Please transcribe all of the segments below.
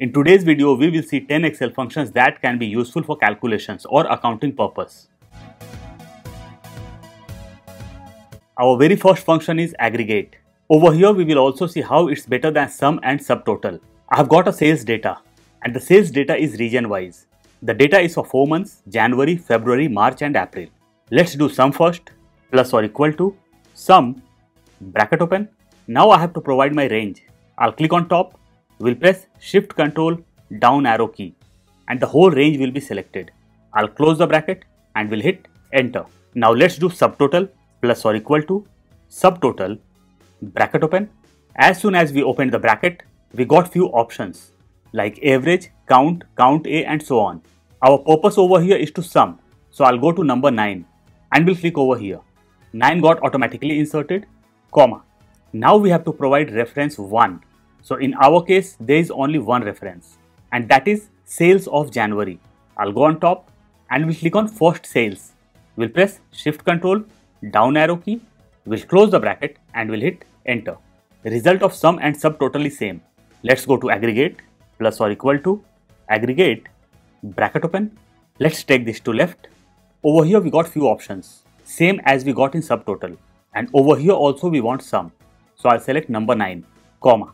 In today's video, we will see 10 Excel functions that can be useful for calculations or accounting purpose. Our very first function is aggregate. Over here, we will also see how it's better than sum and subtotal. I have got a sales data and the sales data is region wise. The data is for 4 months, January, February, March and April. Let's do sum first, plus or equal to, sum, bracket open. Now I have to provide my range. I'll click on top, will press shift control down arrow key and the whole range will be selected. I'll close the bracket and will hit enter. Now let's do subtotal plus or equal to subtotal bracket open. As soon as we opened the bracket, we got few options like average, count, count A and so on. Our purpose over here is to sum. So I'll go to number 9 and we'll click over here. 9 got automatically inserted, comma. Now we have to provide reference 1. So in our case, there is only one reference and that is sales of January. I'll go on top and we'll click on first sales. We'll press shift control down arrow key, we'll close the bracket and we'll hit enter. The result of sum and subtotal is same. Let's go to aggregate plus or equal to aggregate bracket open. Let's take this to left. Over here we got few options same as we got in subtotal and over here also we want sum. So I'll select number 9 comma.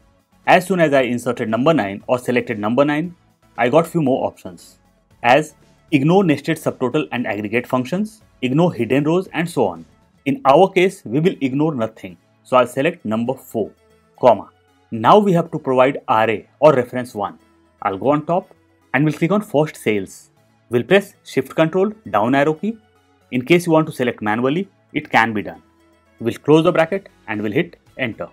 As soon as I inserted number 9 or selected number 9 I got few more options as ignore nested subtotal and aggregate functions, ignore hidden rows and so on. In our case, we will ignore nothing. So I'll select number 4, comma. Now we have to provide RA or reference 1. I'll go on top and we'll click on first sales. We'll press shift control down arrow key. In case you want to select manually, it can be done. We'll close the bracket and we'll hit enter.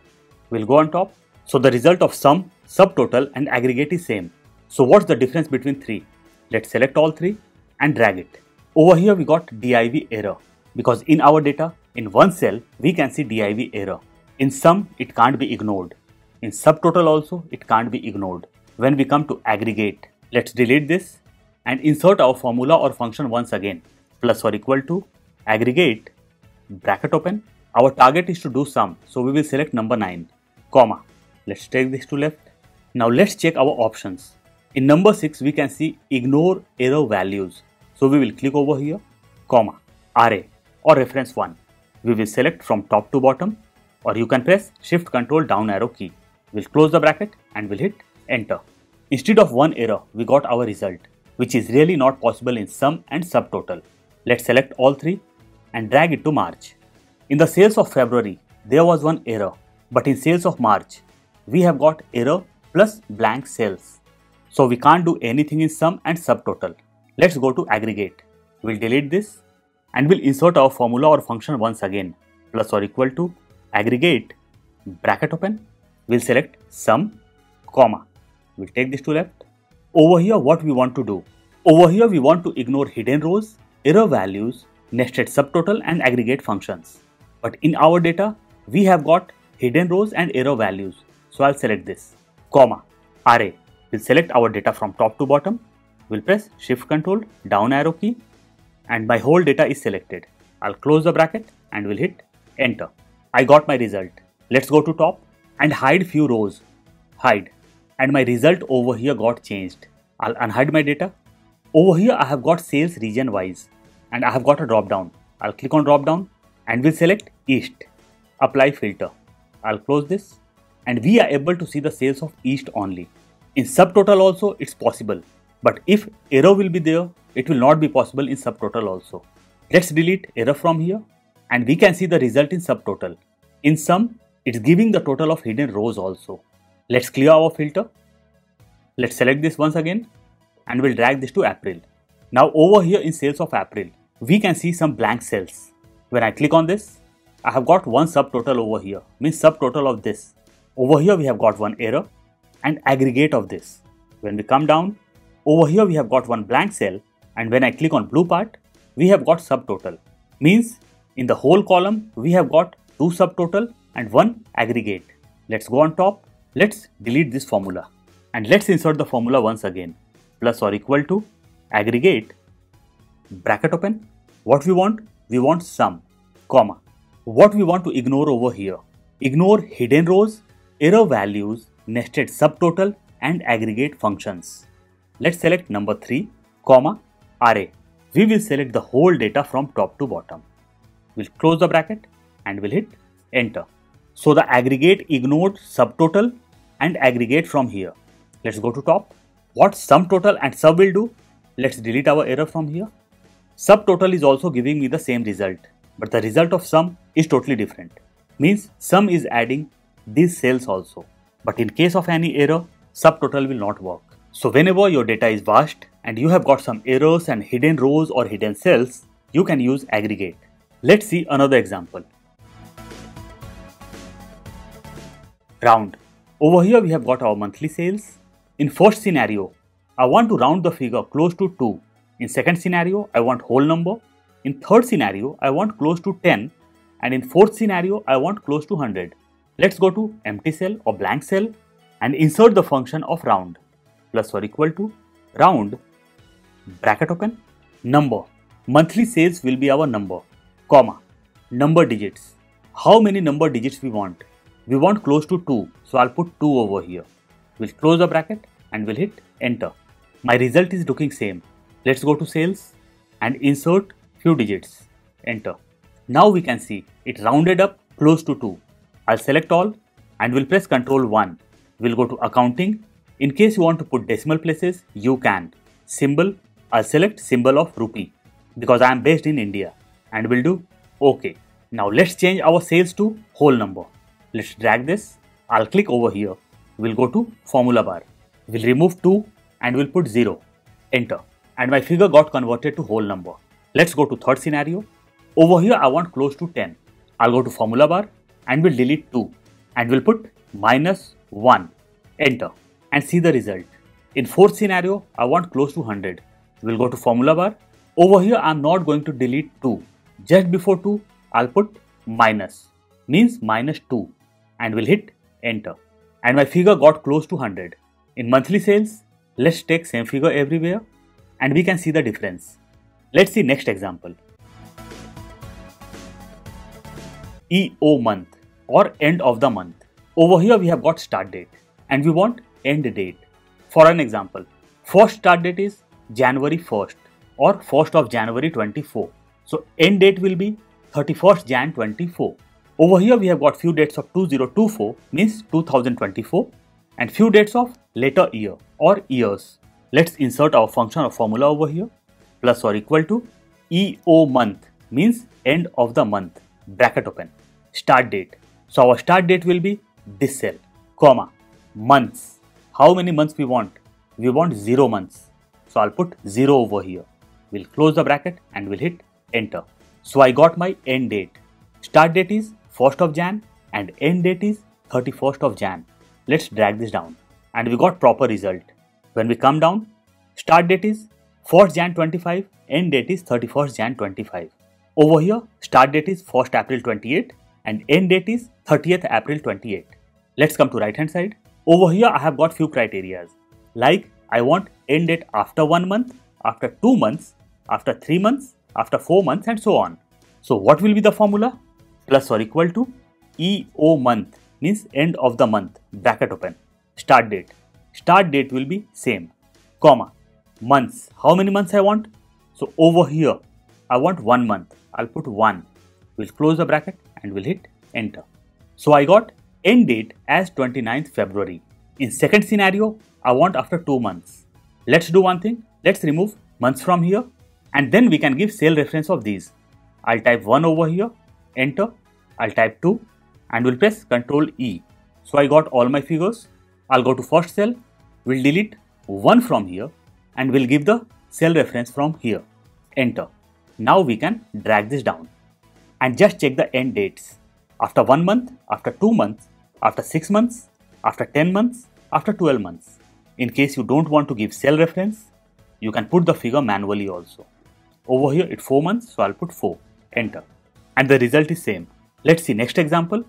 We'll go on top. So the result of sum, subtotal and aggregate is same. So what's the difference between 3? Let's select all 3 and drag it. Over here we got div error because in our data in one cell, we can see div error. In sum, it can't be ignored. In subtotal also, it can't be ignored. When we come to aggregate, let's delete this and insert our formula or function once again. Plus or equal to aggregate, bracket open. Our target is to do sum, so we will select number 9, comma. Let's take this to left. Now let's check our options. In number 6, we can see ignore error values. So we will click over here, comma, array or reference 1 we will select from top to bottom or you can press shift control down arrow key. We'll close the bracket and we'll hit enter. Instead of one error, we got our result, which is really not possible in sum and subtotal. Let's select all three and drag it to March. In the sales of February, there was one error, but in sales of March, we have got error plus blank cells. So we can't do anything in sum and subtotal. Let's go to aggregate. We'll delete this and we'll insert our formula or function once again. Plus or equal to aggregate bracket open. We'll select sum comma. We'll take this to left. Over here what we want to do? Over here we want to ignore hidden rows error values nested subtotal and aggregate functions. But in our data we have got hidden rows and error values so i'll select this comma array we'll select our data from top to bottom we'll press shift control down arrow key and my whole data is selected. I'll close the bracket and we'll hit enter. I got my result. Let's go to top and hide few rows. Hide. And my result over here got changed. I'll unhide my data. Over here I have got sales region wise and I have got a drop down. I'll click on drop down and we'll select east. Apply filter. I'll close this and we are able to see the sales of east only. In subtotal also it's possible but if error will be there it will not be possible in subtotal also. Let's delete error from here and we can see the result in subtotal. In sum, it's giving the total of hidden rows also. Let's clear our filter. Let's select this once again and we'll drag this to April. Now over here in sales of April, we can see some blank cells. When I click on this, I have got one subtotal over here, means subtotal of this. Over here we have got one error and aggregate of this. When we come down, over here we have got one blank cell and when I click on blue part, we have got subtotal. Means in the whole column, we have got two subtotal and one aggregate. Let's go on top. Let's delete this formula and let's insert the formula once again. Plus or equal to aggregate bracket open. What we want? We want sum, comma. What we want to ignore over here? Ignore hidden rows, error values, nested subtotal and aggregate functions. Let's select number 3, comma, array. We will select the whole data from top to bottom. We'll close the bracket and we'll hit enter. So the aggregate ignored subtotal and aggregate from here. Let's go to top. What sum total and sub will do? Let's delete our error from here. Subtotal is also giving me the same result, but the result of sum is totally different. Means sum is adding these cells also. But in case of any error, subtotal will not work. So whenever your data is vast and you have got some errors and hidden rows or hidden cells, you can use aggregate. Let's see another example. Round. Over here we have got our monthly sales. In first scenario, I want to round the figure close to 2. In second scenario, I want whole number. In third scenario, I want close to 10. And in fourth scenario, I want close to 100. Let's go to empty cell or blank cell and insert the function of round. Plus or equal to round bracket open number. Monthly sales will be our number comma. Number digits. How many number digits we want? We want close to 2 so I'll put 2 over here. We'll close the bracket and we'll hit enter. My result is looking same. Let's go to sales and insert few digits. Enter. Now we can see it rounded up close to 2 I'll select all and we'll press Ctrl 1. We'll go to accounting. In case you want to put decimal places, you can. Symbol, I'll select symbol of rupee because I am based in India and we'll do OK. Now let's change our sales to whole number. Let's drag this. I'll click over here. We'll go to formula bar. We'll remove 2 and we'll put 0. Enter. And my figure got converted to whole number. Let's go to third scenario. Over here I want close to 10. I'll go to formula bar and we'll delete 2 and we'll put minus 1 enter and see the result. In fourth scenario i want close to 100 we'll go to formula bar. Over here i'm not going to delete 2 just before 2 i'll put minus. Means minus 2 and we'll hit enter. And my figure got close to 100 in monthly sales let's take same figure everywhere and we can see the difference. Let's see next example EO month or end of the month. Over here we have got start date and we want end date. For an example, first start date is January 1st or 1st of January 24. So end date will be 31st Jan 24. Over here we have got few dates of 2024 means 2024 and few dates of later year or years. Let's insert our function or formula over here plus or equal to EO month means end of the month bracket open start date so our start date will be this cell, comma, months. How many months we want? We want 0 months. So I'll put 0 over here. We'll close the bracket and we'll hit enter. So I got my end date. Start date is 1st of Jan and end date is 31st of Jan. Let's drag this down. And we got proper result. When we come down, start date is 1st Jan 25, end date is 31st Jan 25. Over here, start date is 1st April 28 and end date is 30th April 28. Let's come to right hand side. Over here I have got few criterias like I want end date after 1 month, after 2 months, after 3 months, after 4 months and so on. So what will be the formula? Plus or equal to EO month means end of the month bracket open start date. Start date will be same comma months. How many months I want? So over here I want 1 month. I'll put 1. We'll close the bracket and we'll hit enter. So I got end date as 29th February. In second scenario, I want after 2 months. Let's do one thing. Let's remove months from here and then we can give cell reference of these. I'll type 1 over here, enter. I'll type 2 and we'll press Ctrl E. So I got all my figures. I'll go to first cell. We'll delete 1 from here and we'll give the cell reference from here. Enter. Now we can drag this down and just check the end dates. After 1 month, after 2 months, after 6 months, after 10 months, after 12 months. In case you don't want to give cell reference, you can put the figure manually also. Over here it's 4 months, so I'll put 4, enter. And the result is same. Let's see next example.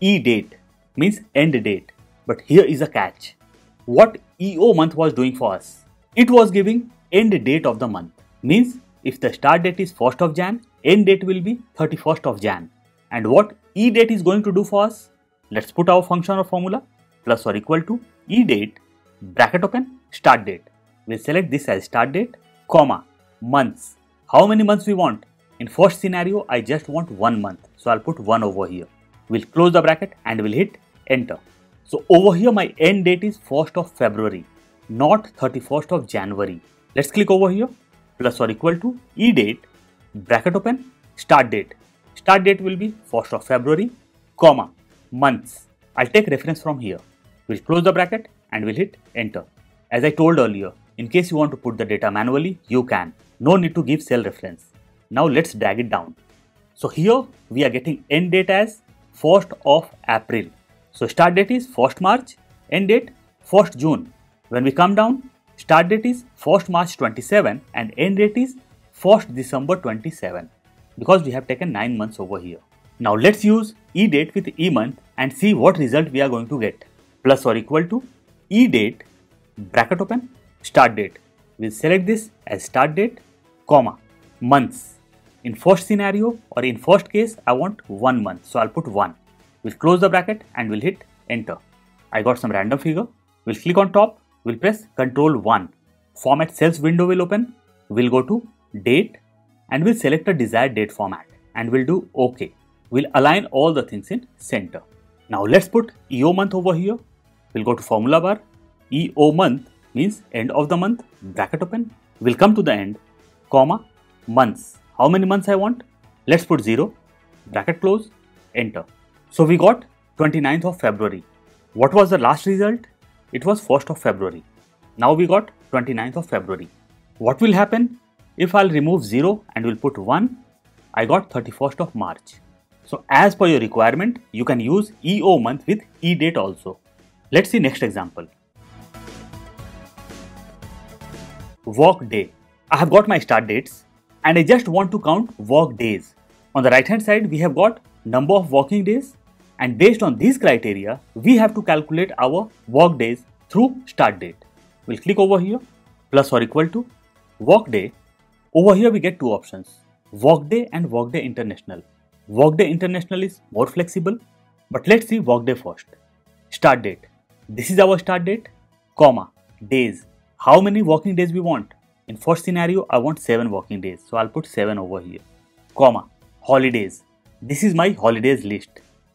E date means end date. But here is a catch. What EO month was doing for us? It was giving end date of the month. Means if the start date is 1st of Jan, end date will be 31st of Jan. And what E date is going to do for us? Let's put our function or formula plus or equal to e date bracket open start date. We'll select this as start date comma months. How many months we want? In first scenario, I just want one month. So I'll put one over here. We'll close the bracket and we'll hit enter. So over here, my end date is 1st of February, not 31st of January. Let's click over here, plus or equal to e date, bracket open, start date. Start date will be 1st of February, comma, months. I'll take reference from here. We'll close the bracket and we'll hit enter. As I told earlier, in case you want to put the data manually, you can. No need to give cell reference. Now let's drag it down. So here we are getting end date as 1st of April. So start date is 1st March, end date 1st June. When we come down, start date is 1st March 27 and end date is 1st December 27 because we have taken 9 months over here. Now let's use e date with e month and see what result we are going to get. Plus or equal to e date bracket open start date. We'll select this as start date comma months. In first scenario or in first case, I want one month. So I'll put one. We'll close the bracket and we'll hit enter. I got some random figure. We'll click on top. We'll press control 1. Format cells window will open. We'll go to date and we'll select a desired date format and we'll do OK. We'll align all the things in center. Now let's put EO month over here. We'll go to formula bar. EO month means end of the month, bracket open. We'll come to the end, comma, months. How many months I want? Let's put 0, bracket close, enter. So we got 29th of February. What was the last result? It was 1st of February. Now we got 29th of February. What will happen? If I'll remove 0 and we'll put 1, I got 31st of March. So as per your requirement, you can use EO month with E date also. Let's see next example. Work day. I have got my start dates and I just want to count work days. On the right hand side, we have got number of working days and based on these criteria, we have to calculate our work days through start date. We'll click over here, plus or equal to work day. Over here, we get two options, workday and workday international. Workday international is more flexible, but let's see workday first. Start date. This is our start date, comma, days. How many working days we want? In first scenario, I want 7 working days. So I'll put 7 over here. Comma. Holidays. This is my holidays list.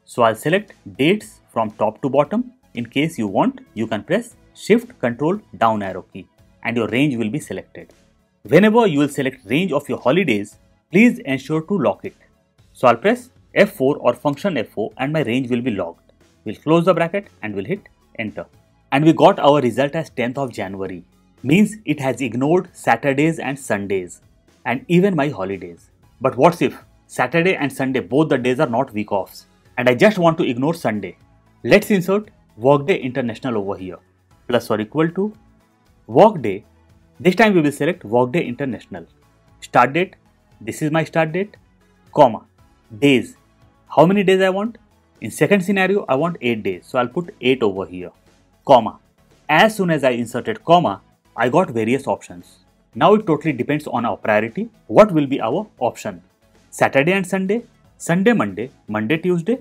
So I'll select dates from top to bottom. In case you want, you can press shift control down arrow key and your range will be selected. Whenever you will select range of your holidays, please ensure to lock it. So I'll press F4 or function F4 and my range will be locked. We'll close the bracket and we'll hit enter. And we got our result as 10th of January means it has ignored Saturdays and Sundays and even my holidays. But what's if Saturday and Sunday both the days are not week offs and I just want to ignore Sunday? Let's insert Workday International over here plus or equal to Workday. This time we will select Workday International. Start date, this is my start date, comma, days. How many days I want? In second scenario, I want 8 days, so I'll put 8 over here, comma. As soon as I inserted comma, I got various options. Now it totally depends on our priority. What will be our option? Saturday and Sunday, Sunday, Monday, Monday, Tuesday,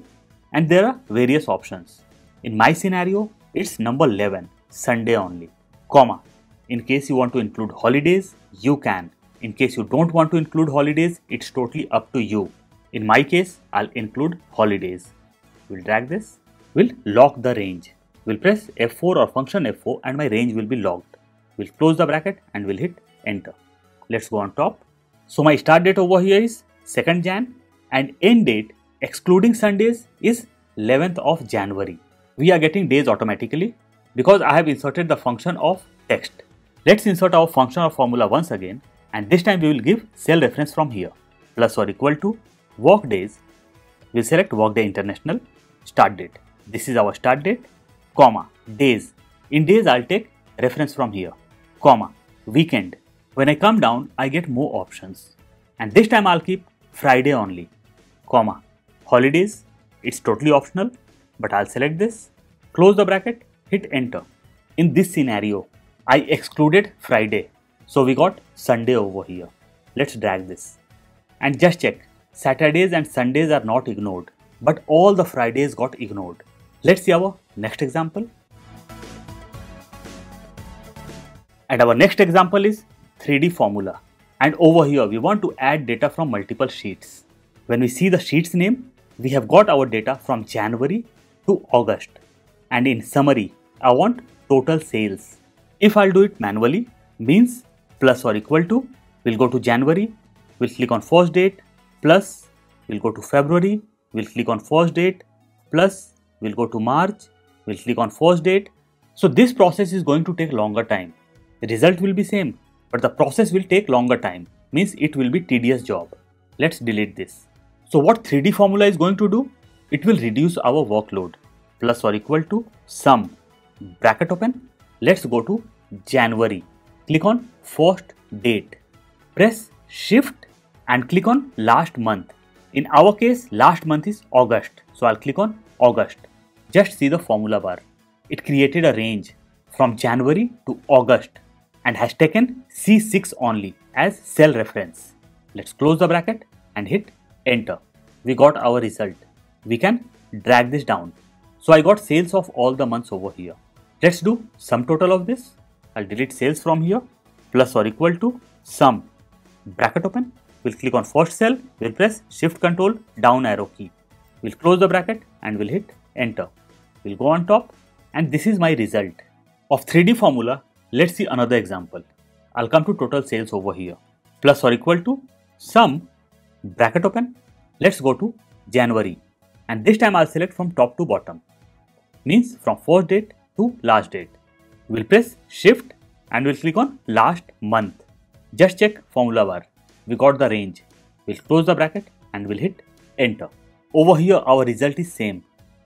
and there are various options. In my scenario, it's number 11, Sunday only, comma. In case you want to include holidays, you can. In case you don't want to include holidays, it's totally up to you. In my case, I'll include holidays. We'll drag this. We'll lock the range. We'll press F4 or function F4 and my range will be locked. We'll close the bracket and we'll hit enter. Let's go on top. So my start date over here is 2nd Jan and end date excluding Sundays is 11th of January. We are getting days automatically because I have inserted the function of text. Let's insert our function or formula once again and this time we will give cell reference from here plus or equal to work days. We'll select workday international start date. This is our start date comma days. In days I'll take reference from here comma, weekend. When I come down, I get more options. And this time I'll keep Friday only, comma, holidays. It's totally optional, but I'll select this, close the bracket, hit enter. In this scenario, I excluded Friday. So we got Sunday over here. Let's drag this. And just check, Saturdays and Sundays are not ignored, but all the Fridays got ignored. Let's see our next example. And our next example is 3D formula. And over here, we want to add data from multiple sheets. When we see the sheet's name, we have got our data from January to August. And in summary, I want total sales. If I'll do it manually, means plus or equal to, we'll go to January, we'll click on first date, plus, we'll go to February, we'll click on first date, plus, we'll go to March, we'll click on first date. So this process is going to take longer time. The result will be same, but the process will take longer time, means it will be tedious job. Let's delete this. So what 3D formula is going to do? It will reduce our workload plus or equal to sum bracket open. Let's go to January. Click on first date. Press shift and click on last month. In our case, last month is August. So I'll click on August. Just see the formula bar. It created a range from January to August and has taken C6 only as cell reference. Let's close the bracket and hit enter. We got our result. We can drag this down. So I got sales of all the months over here. Let's do sum total of this. I'll delete sales from here plus or equal to sum bracket open. We'll click on first cell. We'll press shift control down arrow key. We'll close the bracket and we'll hit enter. We'll go on top and this is my result. Of 3D formula, let's see another example. I'll come to total sales over here. Plus or equal to sum bracket open Let's go to January and this time I'll select from top to bottom means from first date to last date. We'll press shift and we'll click on last month. Just check formula bar. We got the range. We'll close the bracket and we'll hit enter. Over here our result is same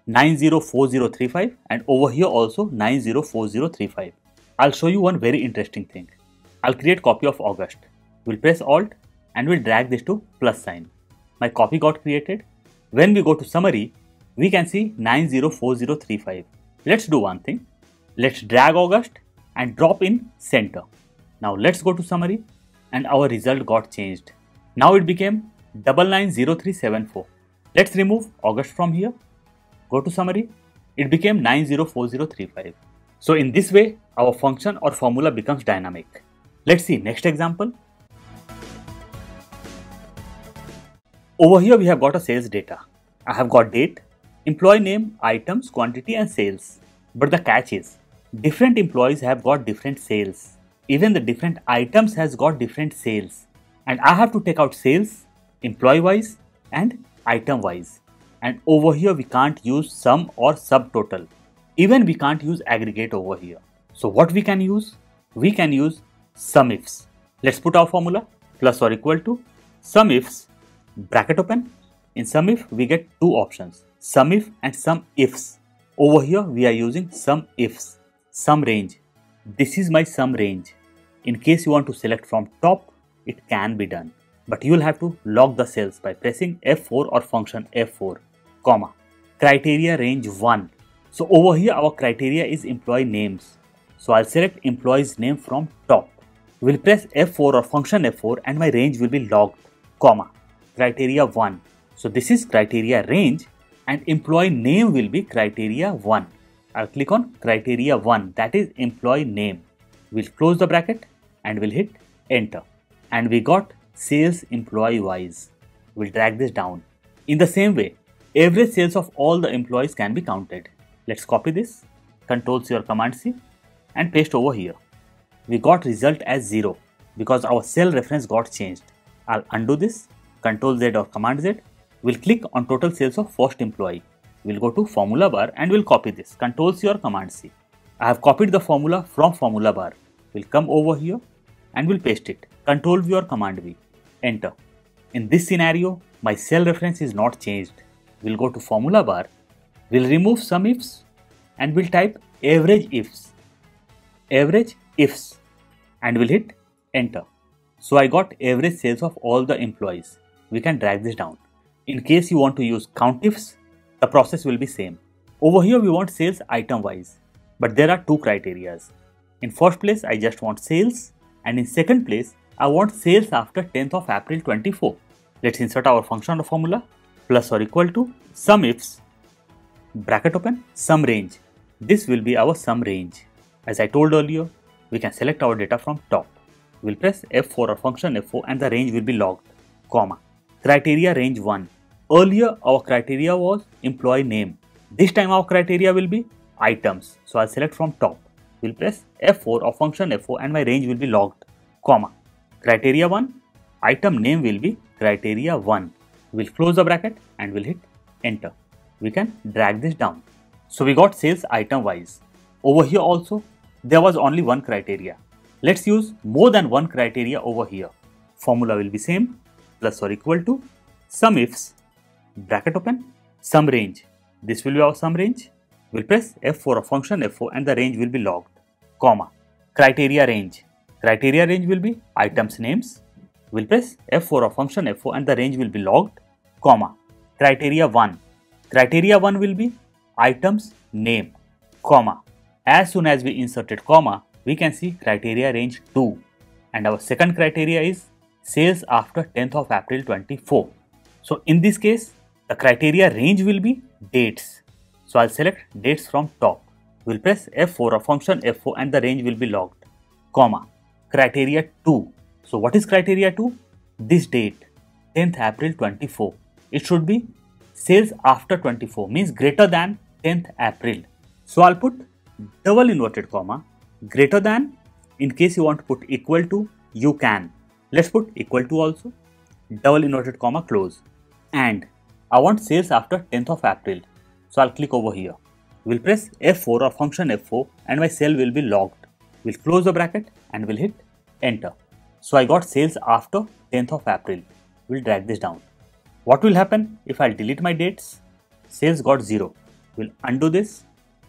904035 and over here also 904035. I'll show you one very interesting thing. I'll create copy of August. We'll press alt and we'll drag this to plus sign my copy got created. When we go to summary, we can see 904035. Let's do one thing. Let's drag August and drop in center. Now let's go to summary and our result got changed. Now it became 990374. Let's remove August from here. Go to summary. It became 904035. So in this way, our function or formula becomes dynamic. Let's see next example. Over here we have got a sales data. I have got date, employee name, items, quantity and sales. But the catch is, different employees have got different sales. Even the different items has got different sales. And I have to take out sales, employee wise and item wise. And over here we can't use sum or subtotal. Even we can't use aggregate over here. So what we can use? We can use sum ifs. Let's put our formula plus or equal to sum ifs bracket open. In sum if we get two options sum if and sum ifs. Over here we are using sum ifs, sum range. This is my sum range. In case you want to select from top, it can be done. But you will have to lock the cells by pressing F4 or function F4, comma. Criteria range 1. So over here our criteria is employee names. So I'll select employee's name from top. We'll press F4 or function F4 and my range will be locked, comma criteria 1. So this is criteria range and employee name will be criteria 1. I'll click on criteria 1 that is employee name. We'll close the bracket and we'll hit enter. And we got sales employee wise. We'll drag this down. In the same way, average sales of all the employees can be counted. Let's copy this, Control C or Command C and paste over here. We got result as 0 because our cell reference got changed. I'll undo this Control Z or Command Z, we'll click on total sales of first employee. We'll go to formula bar and we'll copy this. Ctrl C or Command C. I have copied the formula from formula bar. We'll come over here and we'll paste it. Ctrl V or Command V. Enter. In this scenario, my cell reference is not changed. We'll go to formula bar. We'll remove sum ifs and we'll type average ifs. Average ifs and we'll hit enter. So I got average sales of all the employees we can drag this down. In case you want to use countifs, the process will be same. Over here we want sales item wise, but there are two criterias. In first place I just want sales and in second place I want sales after 10th of April 24. Let's insert our function formula plus or equal to sum ifs bracket open, sum range. This will be our sum range. As I told earlier, we can select our data from top. We'll press F4 or function F4 and the range will be logged, comma. Criteria range 1. Earlier our criteria was employee name. This time our criteria will be items. So I'll select from top. We'll press F4 or function F4 and my range will be logged, comma. Criteria 1, item name will be criteria 1. We'll close the bracket and we'll hit enter. We can drag this down. So we got sales item wise. Over here also, there was only one criteria. Let's use more than one criteria over here. Formula will be same, plus or equal to sum ifs, bracket open, sum range. This will be our sum range. We'll press F4 of function F4 and the range will be logged, comma, criteria range. Criteria range will be items names. We'll press F4 of function F4 and the range will be logged, comma, criteria 1. Criteria 1 will be items name, comma. As soon as we inserted comma, we can see criteria range 2 and our second criteria is sales after 10th of April 24. So in this case, the criteria range will be dates. So I'll select dates from top. We'll press F4 or function F4 and the range will be logged, comma, criteria 2. So what is criteria 2? This date, 10th April 24. It should be sales after 24 means greater than 10th April. So I'll put double inverted comma greater than in case you want to put equal to you can. Let's put equal to also double inverted comma close and I want sales after 10th of April. So I'll click over here. We'll press F4 or function F4 and my cell will be logged. We'll close the bracket and we'll hit enter. So I got sales after 10th of April. We'll drag this down. What will happen if I delete my dates? Sales got 0. We'll undo this.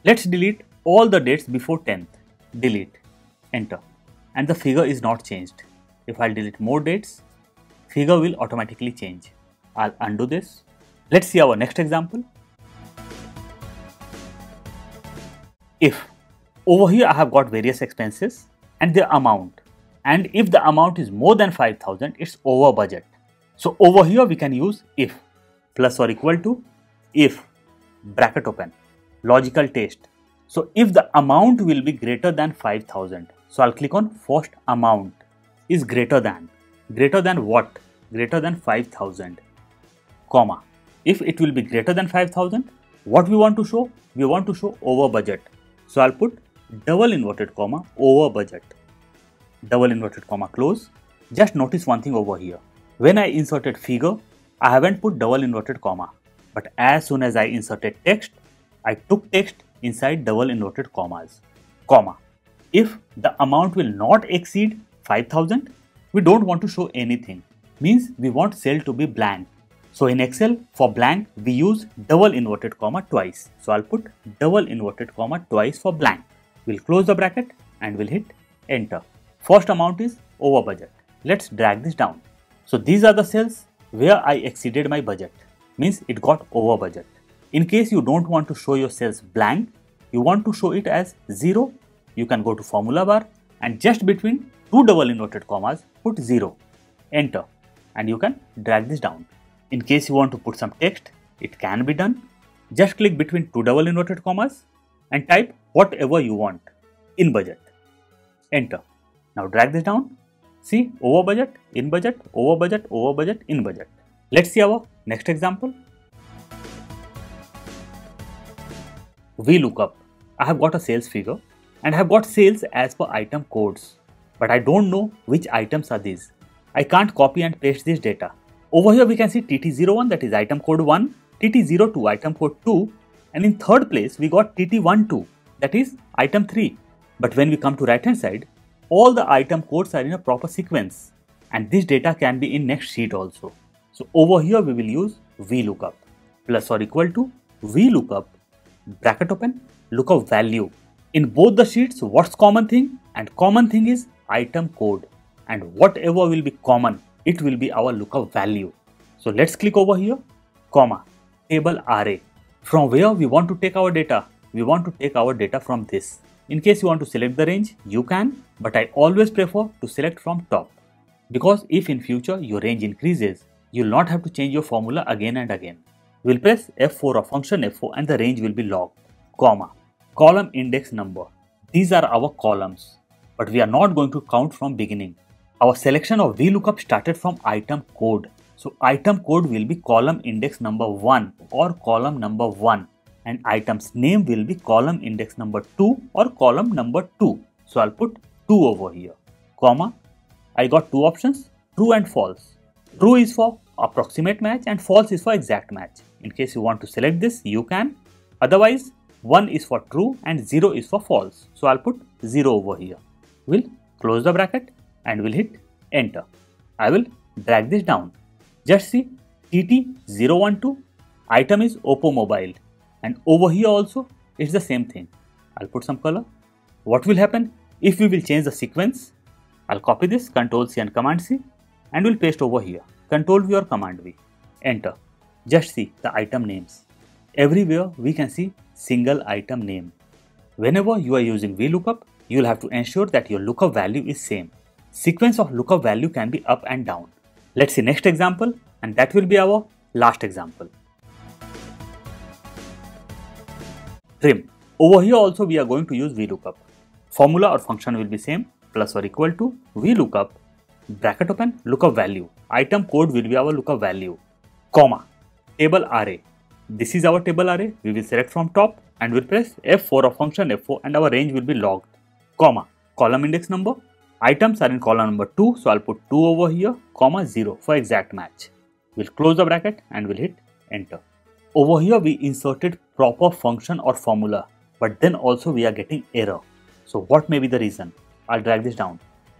Let's delete all the dates before 10th. Delete. Enter. And the figure is not changed. If I'll delete more dates, figure will automatically change. I'll undo this. Let's see our next example. If over here I have got various expenses and their amount and if the amount is more than 5000 it's over budget. So over here we can use if plus or equal to if bracket open logical test. So if the amount will be greater than 5000 so I'll click on first amount is greater than. Greater than what? Greater than 5000 comma. If it will be greater than 5000 what we want to show? We want to show over budget. So I'll put double inverted comma over budget. Double inverted comma close. Just notice one thing over here. When I inserted figure I haven't put double inverted comma. But as soon as I inserted text I took text inside double inverted commas. Comma. If the amount will not exceed 5000 we don't want to show anything means we want cell to be blank so in Excel, for blank, we use double inverted comma twice. So I'll put double inverted comma twice for blank. We'll close the bracket and we'll hit enter. First amount is over budget. Let's drag this down. So these are the cells where I exceeded my budget. Means it got over budget. In case you don't want to show your cells blank, you want to show it as 0, you can go to formula bar and just between two double inverted commas, put 0. Enter. And you can drag this down. In case you want to put some text, it can be done. Just click between two double inverted commas and type whatever you want in budget. Enter. Now drag this down. See over budget, in budget, over budget, over budget, in budget. Let's see our next example. VLOOKUP. I have got a sales figure and I have got sales as per item codes. But I don't know which items are these. I can't copy and paste this data. Over here we can see TT01 that is item code 1, TT02 item code 2 and in third place we got TT12 that is item 3. But when we come to right hand side, all the item codes are in a proper sequence and this data can be in next sheet also. So over here we will use VLOOKUP plus or equal to VLOOKUP bracket open lookup value. In both the sheets what's common thing and common thing is item code and whatever will be common it will be our lookup value. So let's click over here, comma, table array. From where we want to take our data? We want to take our data from this. In case you want to select the range, you can, but I always prefer to select from top. Because if in future your range increases, you'll not have to change your formula again and again. We'll press F4 of function F4 and the range will be logged, comma, column index number. These are our columns, but we are not going to count from beginning. Our selection of VLOOKUP started from item code. So item code will be column index number 1 or column number 1 and item's name will be column index number 2 or column number 2. So I'll put 2 over here, comma. I got two options, true and false. True is for approximate match and false is for exact match. In case you want to select this, you can. Otherwise, 1 is for true and 0 is for false. So I'll put 0 over here. We'll close the bracket and we'll hit enter. I will drag this down. Just see TT012 item is Oppo mobile and over here also it's the same thing. I'll put some color. What will happen if we will change the sequence? I'll copy this Ctrl C and Command C and we'll paste over here. Control V or Command V. Enter. Just see the item names. Everywhere we can see single item name. Whenever you are using VLOOKUP, you will have to ensure that your lookup value is same. Sequence of lookup value can be up and down. Let's see next example and that will be our last example. Trim. Over here also we are going to use VLOOKUP. Formula or function will be same plus or equal to VLOOKUP bracket open lookup value item code will be our lookup value comma table array this is our table array we will select from top and we'll press f4 of function f4 and our range will be logged comma column index number items are in column number 2 so i'll put 2 over here comma 0 for exact match we'll close the bracket and we'll hit enter over here we inserted proper function or formula but then also we are getting error so what may be the reason i'll drag this down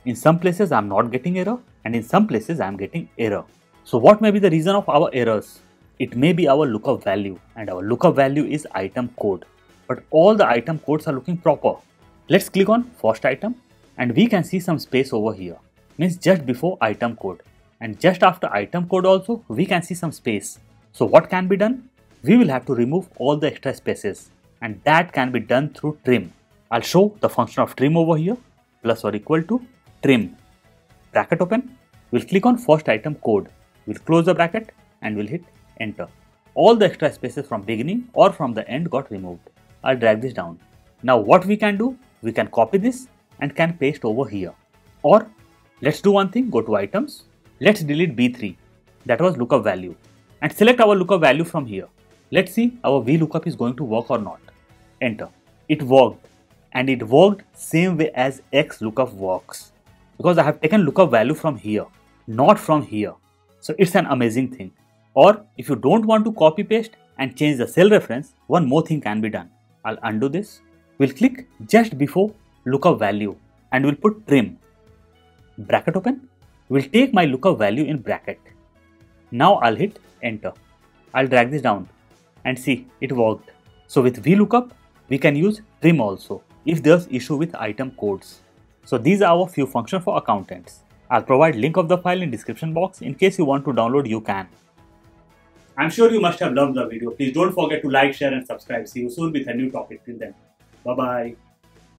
in some places I'm not getting error and in some places I'm getting error. So what may be the reason of our errors? It may be our lookup value and our lookup value is item code. But all the item codes are looking proper. Let's click on first item and we can see some space over here. Means just before item code. And just after item code also we can see some space. So what can be done? We will have to remove all the extra spaces and that can be done through trim. I'll show the function of trim over here plus or equal to trim. Bracket open. We'll click on first item code. We'll close the bracket and we'll hit enter. All the extra spaces from beginning or from the end got removed. I'll drag this down. Now what we can do, we can copy this and can paste over here. Or let's do one thing, go to items. Let's delete B3, that was lookup value and select our lookup value from here. Let's see our VLOOKUP is going to work or not. Enter. It worked and it worked same way as XLOOKUP works because I have taken lookup value from here, not from here. So it's an amazing thing. Or if you don't want to copy paste and change the cell reference, one more thing can be done. I'll undo this. We'll click just before lookup value and we'll put trim. Bracket open. We'll take my lookup value in bracket. Now I'll hit enter. I'll drag this down and see it worked. So with VLOOKUP, we can use trim also if there's issue with item codes. So these are our few functions for accountants. I'll provide link of the file in description box. In case you want to download, you can. I'm sure you must have loved the video. Please don't forget to like, share and subscribe. See you soon with a new topic. Till then, bye-bye.